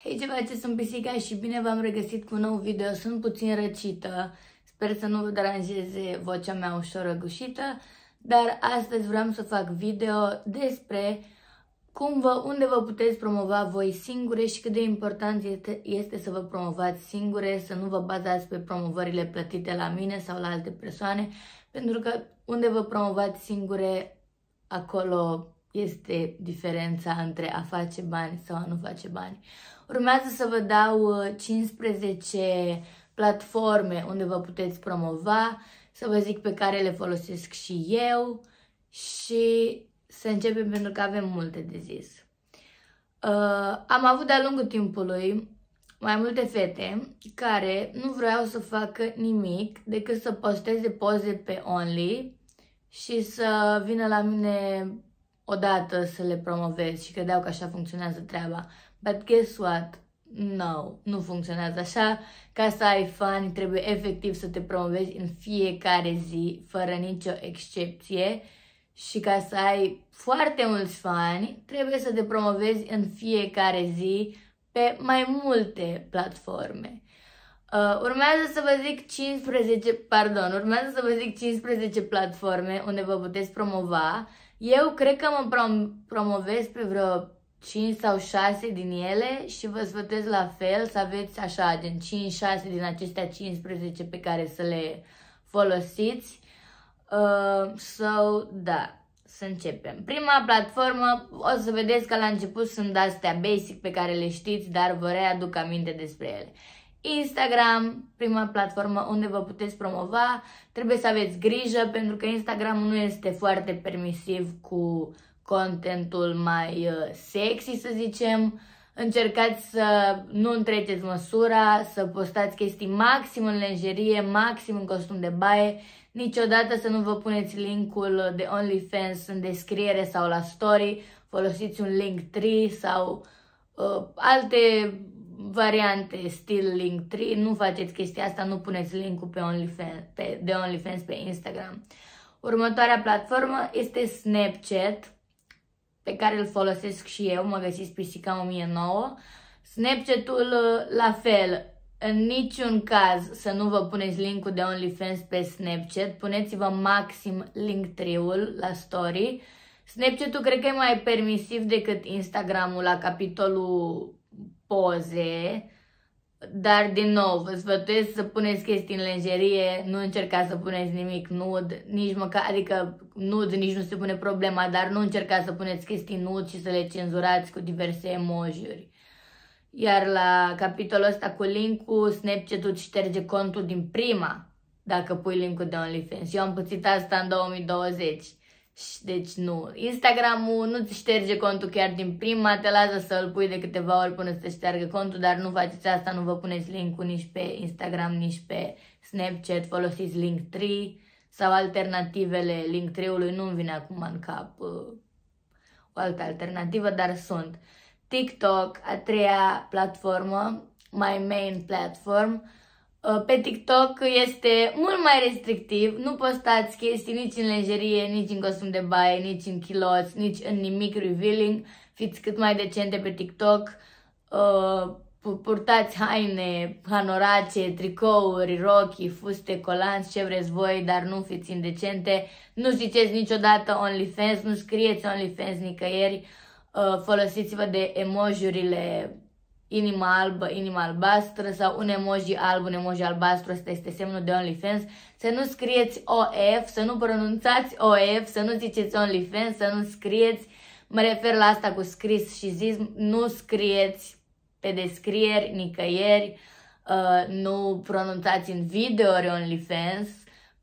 Hei ce faceți, sunt Pisica și bine v-am regăsit cu un nou video. Sunt puțin răcită, sper să nu vă deranjeze vocea mea ușor răgușită, dar astăzi vreau să fac video despre cum vă, unde vă puteți promova voi singure și cât de important este, este să vă promovați singure, să nu vă bazați pe promovările plătite la mine sau la alte persoane, pentru că unde vă promovați singure, acolo este diferența între a face bani sau a nu face bani. Urmează să vă dau 15 uh, platforme unde vă puteți promova, să vă zic pe care le folosesc și eu și să începem pentru că avem multe de zis. Uh, am avut de-a lungul timpului mai multe fete care nu vreau să facă nimic decât să posteze poze pe Only și să vină la mine odată să le promovez și credeau că așa funcționează treaba. But guess what? No, nu funcționează așa. Ca să ai fani, trebuie efectiv să te promovezi în fiecare zi, fără nicio excepție. Și ca să ai foarte mulți fani, trebuie să te promovezi în fiecare zi pe mai multe platforme. Uh, urmează să vă zic 15, pardon, urmează să vă zic 15 platforme unde vă puteți promova. Eu cred că mă prom promovez pe vreo 5 sau 6 din ele și vă sfătuiesc la fel să aveți așa, gen 5-6 din acestea 15 pe care să le folosiți. Uh, so, da, să începem. Prima platformă, o să vedeți că la început sunt astea basic pe care le știți, dar vă readuc aminte despre ele. Instagram, prima platformă unde vă puteți promova, trebuie să aveți grijă pentru că Instagram nu este foarte permisiv cu contentul mai uh, sexy, să zicem. Încercați să nu întreceți măsura, să postați chestii maxim în lenjerie, maxim în costum de baie. Niciodată să nu vă puneți linkul de OnlyFans în descriere sau la story. Folosiți un link 3 sau uh, alte variante stil link 3. Nu faceți chestia asta, nu puneți linkul pe OnlyFans, pe, de OnlyFans pe Instagram. Următoarea platformă este Snapchat pe care îl folosesc și eu, mă găsiți Pisica 1009. Snapchat-ul la fel, în niciun caz să nu vă puneți linkul de OnlyFans pe Snapchat, puneți-vă maxim link ul la story. Snapchat-ul cred că e mai permisiv decât Instagram-ul la capitolul poze, dar, din nou, vă sfătuiesc să puneți chestii în lenjerie, nu încercați să puneți nimic nud, nici măcar, adică nud nici nu se pune problema, dar nu încercați să puneți chestii nud și să le cenzurați cu diverse emojiuri. Iar la capitolul ăsta cu link-ul, Snapchat-ul șterge contul din prima dacă pui linkul de OnlyFans. Eu am pățit asta în 2020. Deci nu. Instagram-ul nu-ți șterge contul chiar din prima, te lasă să îl pui de câteva ori până să te șteargă contul, dar nu faceți asta, nu vă puneți link-ul nici pe Instagram, nici pe Snapchat, folosiți Link3 sau alternativele Link3-ului, nu-mi vine acum în cap uh, o altă alternativă, dar sunt. TikTok, a treia platformă, my main platform, Uh, pe TikTok este mult mai restrictiv, nu postați chestii nici în lenjerie, nici în costum de baie, nici în chiloți, nici în nimic revealing, fiți cât mai decente pe TikTok, uh, purtați haine, hanorace, tricouri, rochii, fuste, colanți, ce vreți voi, dar nu fiți indecente, nu ziceți niciodată OnlyFans, nu scrieți OnlyFans nicăieri, uh, folosiți-vă de emojurile inima albă, inima albastră sau un emoji alb, un emoji albastru, ăsta este semnul de OnlyFans, să nu scrieți OF, să nu pronunțați OF, să nu ziceți OnlyFans, să nu scrieți, mă refer la asta cu scris și zis, nu scrieți pe descrieri nicăieri, uh, nu pronunțați în videouri OnlyFans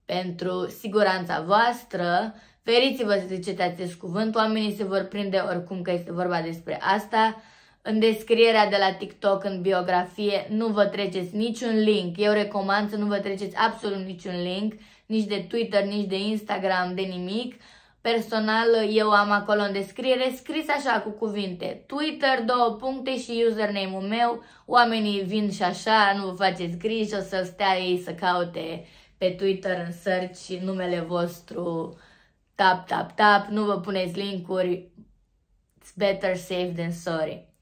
pentru siguranța voastră, feriți-vă să ziceți acest cuvânt, oamenii se vor prinde oricum că este vorba despre asta, în descrierea de la TikTok, în biografie, nu vă treceți niciun link. Eu recomand să nu vă treceți absolut niciun link, nici de Twitter, nici de Instagram, de nimic. Personal, eu am acolo în descriere scris așa cu cuvinte. Twitter, două puncte și username-ul meu. Oamenii vin și așa, nu vă faceți griji, o să stea ei să caute pe Twitter în search numele vostru tap, tap, tap. Nu vă puneți linkuri. It's better safe than sorry.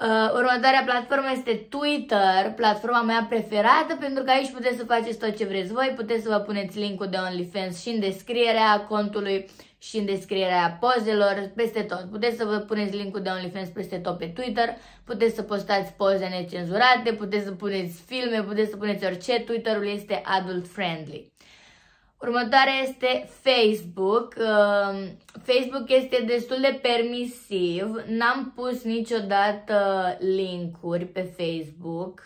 Uh, următoarea platformă este Twitter, platforma mea preferată, pentru că aici puteți să faceți tot ce vreți voi, puteți să vă puneți linkul de OnlyFans și în descrierea contului și în descrierea pozelor, peste tot. Puteți să vă puneți linkul de OnlyFans peste tot pe Twitter, puteți să postați poze necenzurate, puteți să puneți filme, puteți să puneți orice, Twitterul este adult friendly. Următoarea este Facebook. Uh, Facebook este destul de permisiv. N-am pus niciodată linkuri pe Facebook,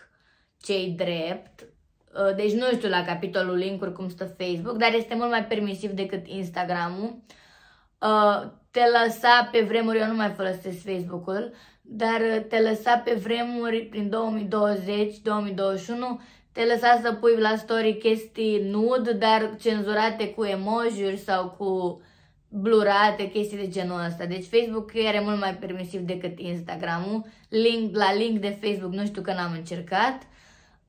cei drept. Uh, deci nu știu la capitolul linkuri cum stă Facebook, dar este mult mai permisiv decât Instagramul. Uh, te lăsa pe vremuri, eu nu mai folosesc Facebook-ul, dar te lăsa pe vremuri prin 2020-2021 te lăsa să pui la story chestii nud, dar cenzurate cu emoji sau cu blurate, chestii de genul ăsta. Deci Facebook are mult mai permisiv decât Instagram-ul. Link, la link de Facebook nu știu că n-am încercat.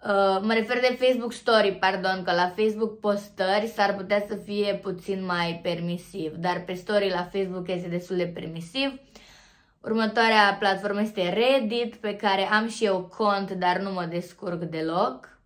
Uh, mă refer de Facebook Story, pardon, că la Facebook postări s-ar putea să fie puțin mai permisiv, dar pe story la Facebook este destul de permisiv. Următoarea platformă este Reddit, pe care am și eu cont, dar nu mă descurc deloc.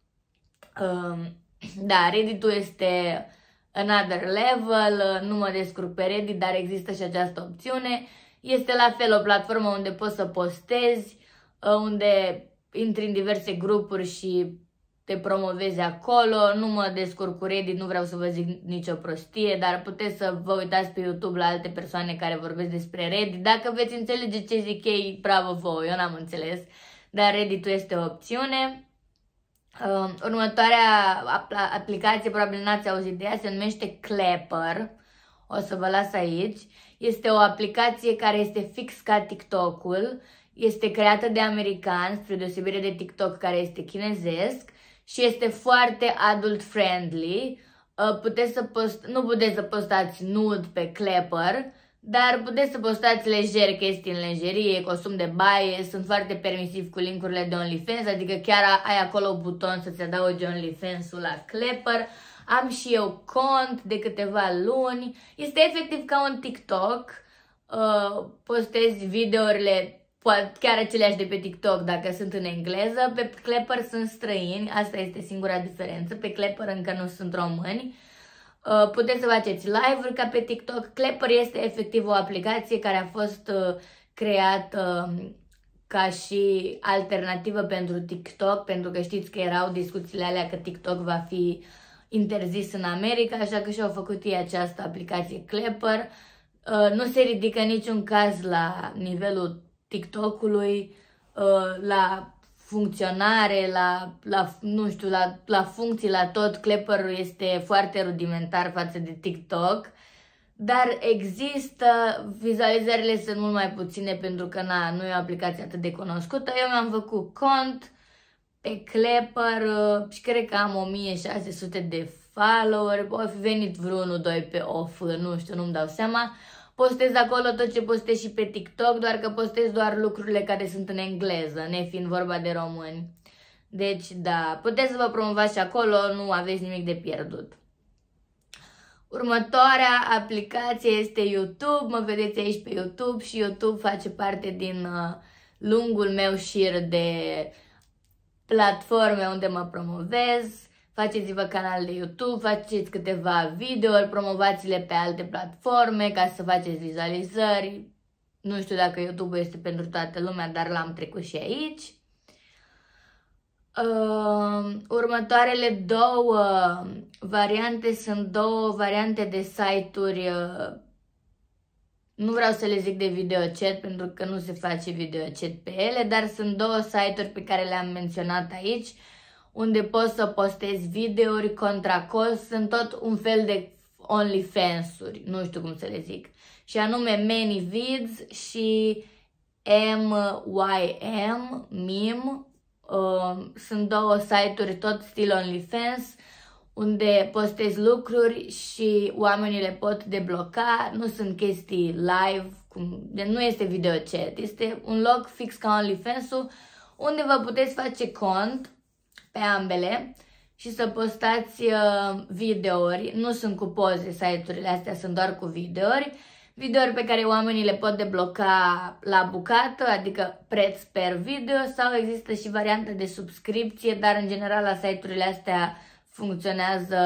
Um, da, Reddit-ul este another level, nu mă descurc pe Reddit, dar există și această opțiune. Este la fel o platformă unde poți să postezi, uh, unde intri în diverse grupuri și te promovezi acolo. Nu mă descurc cu Reddit, nu vreau să vă zic nicio prostie, dar puteți să vă uitați pe YouTube la alte persoane care vorbesc despre Reddit. Dacă veți înțelege ce zic ei, bravo vouă, eu n-am înțeles, dar Reddit-ul este o opțiune. Uh, următoarea aplicație, probabil n-ați auzit de ea, se numește Clapper. O să vă las aici. Este o aplicație care este fix ca TikTok-ul. Este creată de americani, spre deosebire de TikTok care este chinezesc și este foarte adult friendly. Uh, puteți să post, nu puteți să postați nude pe Clapper, dar puteți să postați lejer chestii în lenjerie, costum de baie, sunt foarte permisiv cu linkurile de OnlyFans, adică chiar ai acolo buton să-ți adaugi OnlyFans-ul la Clapper. Am și eu cont de câteva luni. Este efectiv ca un TikTok. Uh, postezi videourile chiar aceleași de pe TikTok dacă sunt în engleză. Pe Clapper sunt străini, asta este singura diferență. Pe Clapper încă nu sunt români. Uh, puteți să faceți live-uri ca pe TikTok. Clapper este efectiv o aplicație care a fost uh, creată um, ca și alternativă pentru TikTok, pentru că știți că erau discuțiile alea că TikTok va fi interzis în America, așa că și-au făcut ei această aplicație Clapper. Uh, nu se ridică niciun caz la nivelul TikTok-ului, la funcționare, la, la nu știu, la, la funcții, la tot, Clapper este foarte rudimentar față de TikTok, dar există, vizualizările sunt mult mai puține pentru că na, nu e o aplicație atât de cunoscută. Eu mi-am făcut cont pe Clapper uh, și cred că am 1600 de follower, o fi venit vreunul, doi pe off, nu știu, nu-mi dau seama postez acolo tot ce postez și pe TikTok, doar că postez doar lucrurile care sunt în engleză, nefiind vorba de români. Deci, da, puteți să vă promovați și acolo, nu aveți nimic de pierdut. Următoarea aplicație este YouTube, mă vedeți aici pe YouTube și YouTube face parte din uh, lungul meu șir de platforme unde mă promovez faceți-vă canal de YouTube, faceți câteva videouri, promovați-le pe alte platforme ca să faceți vizualizări. Nu știu dacă YouTube este pentru toată lumea, dar l-am trecut și aici. Uh, următoarele două variante sunt două variante de site-uri uh, nu vreau să le zic de video chat pentru că nu se face video chat pe ele, dar sunt două site-uri pe care le-am menționat aici unde poți să postezi videouri contra cost, sunt tot un fel de OnlyFans-uri, nu știu cum să le zic. Și anume ManyVids și MYM, MIM, uh, sunt două site-uri tot stil OnlyFans, unde postezi lucruri și oamenii le pot debloca, nu sunt chestii live, cum, nu este video chat, este un loc fix ca OnlyFans-ul, unde vă puteți face cont pe ambele și să postați uh, videouri. Nu sunt cu poze site-urile astea, sunt doar cu videouri. videouri pe care oamenii le pot debloca la bucată, adică preț per video, sau există și variante de subscripție, dar în general la site-urile astea funcționează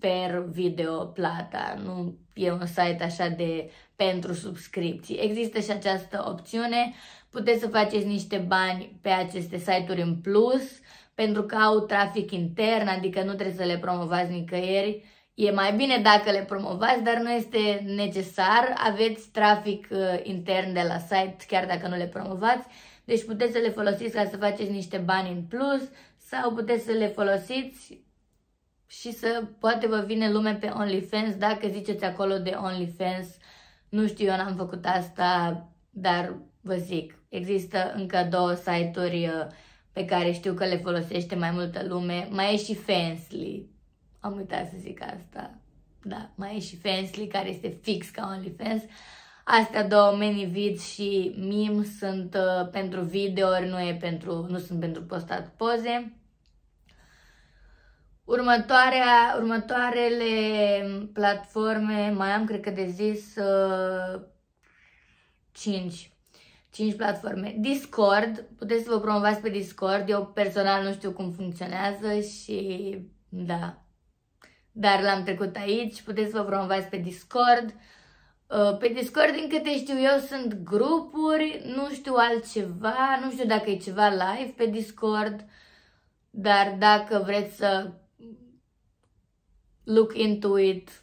per video plata, nu e un site așa de pentru subscripții. Există și această opțiune, puteți să faceți niște bani pe aceste site-uri în plus, pentru că au trafic intern, adică nu trebuie să le promovați nicăieri. E mai bine dacă le promovați, dar nu este necesar. Aveți trafic uh, intern de la site, chiar dacă nu le promovați. Deci puteți să le folosiți ca să faceți niște bani în plus sau puteți să le folosiți și să poate vă vine lume pe OnlyFans dacă ziceți acolo de OnlyFans. Nu știu, eu n-am făcut asta, dar vă zic, există încă două site-uri uh, pe care știu că le folosește mai multă lume. Mai e și Fansly. Am uitat să zic asta. Da, mai e și Fansly care este fix ca OnlyFans. Astea două ManyVids și meme sunt uh, pentru videouri, nu, e pentru, nu sunt pentru postat poze. Următoarea, următoarele platforme, mai am cred că de zis uh, 5. 5 platforme. Discord, puteți să vă promovați pe Discord. Eu personal nu știu cum funcționează și da. Dar l-am trecut aici. Puteți să vă promovați pe Discord. Uh, pe Discord, din câte știu eu, sunt grupuri, nu știu altceva, nu știu dacă e ceva live pe Discord, dar dacă vreți să look into it,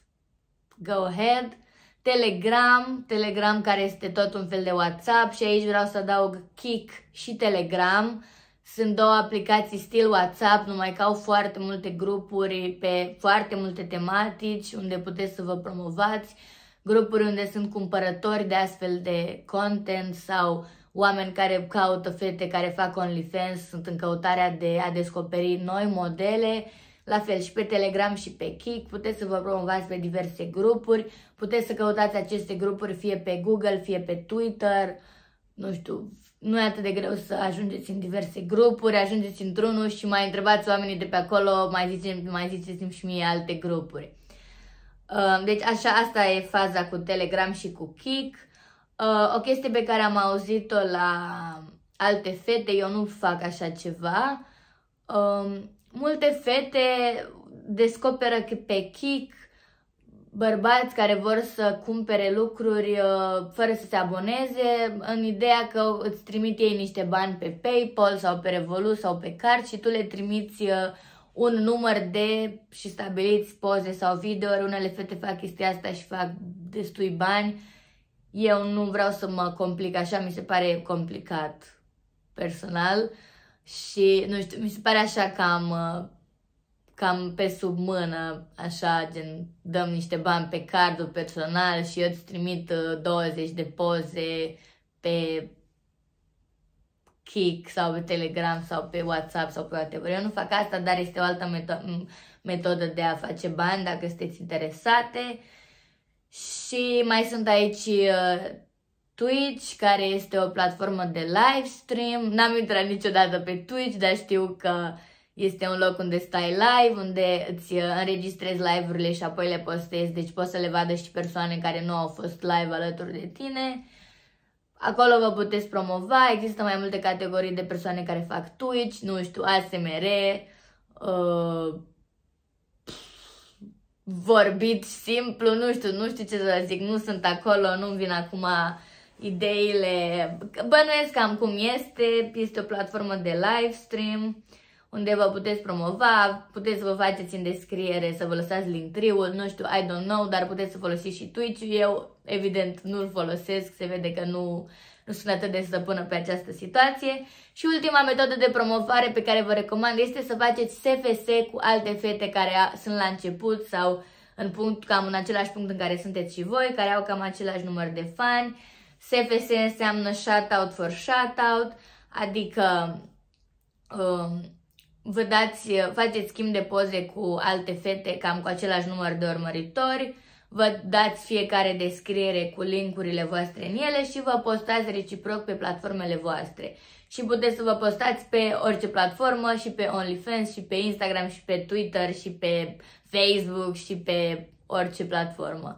go ahead. Telegram, Telegram care este tot un fel de WhatsApp și aici vreau să adaug Kik și Telegram. Sunt două aplicații stil WhatsApp, numai că au foarte multe grupuri pe foarte multe tematici unde puteți să vă promovați, grupuri unde sunt cumpărători de astfel de content sau oameni care caută fete care fac OnlyFans, sunt în căutarea de a descoperi noi modele la fel și pe Telegram și pe Kik, puteți să vă promovați pe diverse grupuri, puteți să căutați aceste grupuri fie pe Google, fie pe Twitter, nu știu, nu e atât de greu să ajungeți în diverse grupuri, ajungeți într-unul și mai întrebați oamenii de pe acolo, mai, ziceți, mai ziceți-mi și mie alte grupuri. Uh, deci așa, asta e faza cu Telegram și cu Kik. Uh, o chestie pe care am auzit-o la alte fete, eu nu fac așa ceva. Um, multe fete descoperă că pe Kik bărbați care vor să cumpere lucruri uh, fără să se aboneze, în ideea că îți trimit ei niște bani pe PayPal sau pe Revolut sau pe card și tu le trimiți uh, un număr de și stabiliți poze sau videouri. Unele fete fac chestia asta și fac destui bani. Eu nu vreau să mă complic așa, mi se pare complicat personal. Și, nu știu, mi se pare așa cam, uh, cam pe sub mână, așa, gen, dăm niște bani pe cardul personal și eu îți trimit 20 uh, de poze pe Kik sau pe Telegram sau pe WhatsApp sau pe whatever. Eu nu fac asta, dar este o altă meto- metodă de a face bani dacă sunteți interesate. Și mai sunt aici uh, Twitch, care este o platformă de live stream. N-am intrat niciodată pe Twitch, dar știu că este un loc unde stai live, unde îți uh, înregistrezi live-urile și apoi le postezi, deci poți să le vadă și persoane care nu au fost live alături de tine. Acolo vă puteți promova, există mai multe categorii de persoane care fac Twitch, nu știu, ASMR, uh, vorbit simplu, nu știu, nu știu ce să zic, nu sunt acolo, nu vin acum ideile, bănuiesc cam cum este, este o platformă de live stream unde vă puteți promova, puteți să vă faceți în descriere, să vă lăsați link triul, nu știu, I don't know, dar puteți să folosiți și Twitch-ul. Eu, evident, nu-l folosesc, se vede că nu, nu sunt atât de stăpână pe această situație. Și ultima metodă de promovare pe care vă recomand este să faceți SFS cu alte fete care sunt la început sau în punct, cam în același punct în care sunteți și voi, care au cam același număr de fani SFS înseamnă shout-out for shout-out, adică um, vă dați, faceți schimb de poze cu alte fete cam cu același număr de urmăritori, vă dați fiecare descriere cu linkurile voastre în ele și vă postați reciproc pe platformele voastre. Și puteți să vă postați pe orice platformă și pe OnlyFans și pe Instagram și pe Twitter și pe Facebook și pe orice platformă.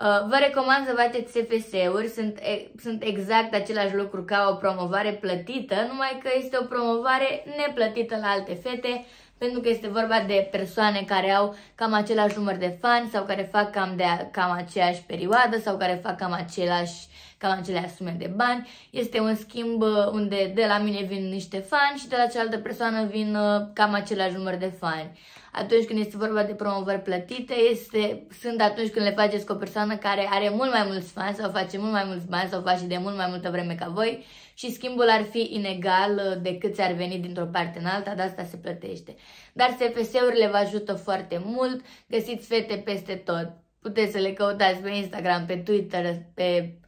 Uh, vă recomand să faceți SFS-uri, sunt, e, sunt exact același lucru ca o promovare plătită, numai că este o promovare neplătită la alte fete, pentru că este vorba de persoane care au cam același număr de fani sau care fac cam, de, cam aceeași perioadă sau care fac cam același cam aceleași sume de bani. Este un schimb uh, unde de la mine vin niște fani și de la cealaltă persoană vin uh, cam același număr de fani. Atunci când este vorba de promovări plătite, este, sunt atunci când le faceți cu o persoană care are mult mai mulți fani sau face mult mai mulți bani sau face de mult mai multă vreme ca voi și schimbul ar fi inegal uh, decât ți-ar veni dintr-o parte în alta, de asta se plătește. Dar SFS-urile vă ajută foarte mult, găsiți fete peste tot. Puteți să le căutați pe Instagram, pe Twitter, pe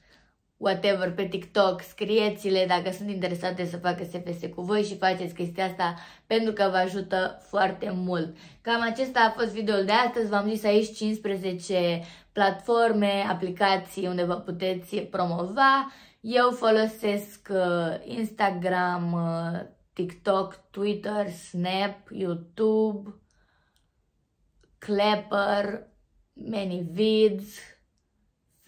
whatever, pe TikTok, scrieți-le dacă sunt interesate să facă SFS cu voi și faceți chestia asta pentru că vă ajută foarte mult. Cam acesta a fost videoul de astăzi, v-am zis aici 15 platforme, aplicații unde vă puteți promova. Eu folosesc uh, Instagram, uh, TikTok, Twitter, Snap, YouTube, Clapper, ManyVids,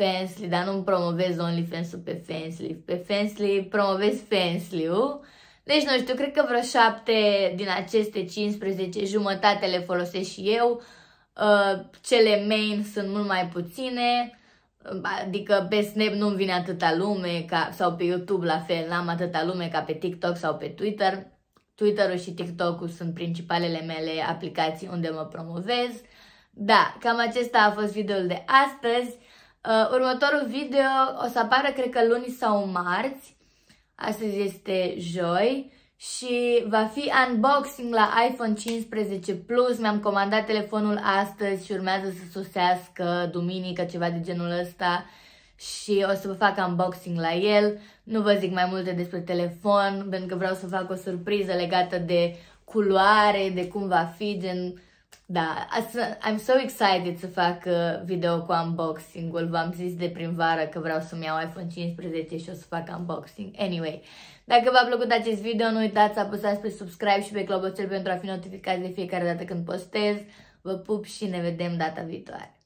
Fansly, dar nu promovez OnlyFans-ul pe Fansly. Pe Fansly promovez Fansly-ul. Deci, nu știu, cred că vreo șapte din aceste 15 jumătate le folosesc și eu. Uh, cele main sunt mult mai puține. Adică pe Snap nu-mi vine atâta lume ca, sau pe YouTube la fel, n-am atâta lume ca pe TikTok sau pe Twitter. Twitter-ul și TikTok-ul sunt principalele mele aplicații unde mă promovez. Da, cam acesta a fost videoul de astăzi. Uh, următorul video o să apară, cred că luni sau marți. Astăzi este joi și va fi unboxing la iPhone 15 Plus. Mi-am comandat telefonul astăzi și urmează să sosească duminică, ceva de genul ăsta și o să vă fac unboxing la el. Nu vă zic mai multe despre telefon, pentru că vreau să fac o surpriză legată de culoare, de cum va fi, gen da, I'm so excited să fac uh, video cu unboxing-ul. V-am zis de primăvară că vreau să-mi iau iPhone 15 și o să fac unboxing. Anyway, dacă v-a plăcut acest video, nu uitați să apăsați pe subscribe și pe clopoțel pentru a fi notificați de fiecare dată când postez. Vă pup și ne vedem data viitoare.